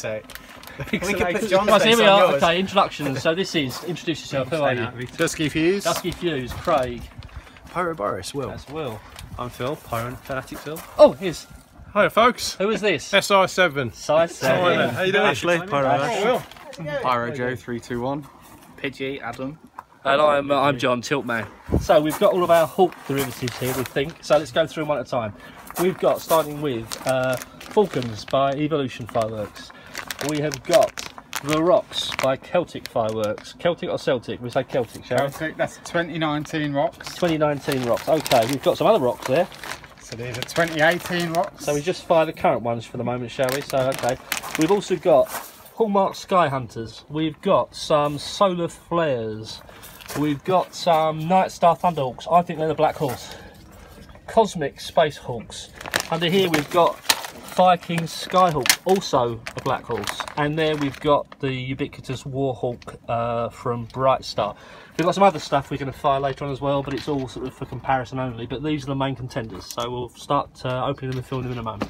So, We could put John's Right, so here face we on are. yours. Okay, introductions. So this is introduce yourself. Who are you? Dusky Fuse. Dusky Fuse, Craig. Pyro Boris, Will. That's Will. I'm Phil, Pyron Fanatic Phil. Oh, here's Hi folks, who is this? SI7. Size seven. How you doing? Ashley, Pyro Ash. Pyro Joe 321. Pidgey, Adam. And I'm uh, I'm John Tiltman. So we've got all of our Hawk derivatives here. We think. So let's go through them one at a time. We've got starting with uh, Falcons by Evolution Fireworks. We have got The Rocks by Celtic Fireworks. Celtic or Celtic? We say Celtic, shall we? Celtic, that's 2019 rocks. 2019 rocks. Okay, we've got some other rocks there. So these are 2018 rocks. So we just fire the current ones for the moment, shall we? So okay. We've also got Hallmark Sky Hunters. We've got some Solar Flares. We've got some Night Star Thunderhawks. I think they're the Black Horse. Cosmic Space Hawks. Under here we've got Viking Skyhawk, also a Black Horse. And there we've got the ubiquitous Warhawk uh, from Bright Star. We've got some other stuff we're going to fire later on as well, but it's all sort of for comparison only. But these are the main contenders, so we'll start uh, opening them and filling them in a moment.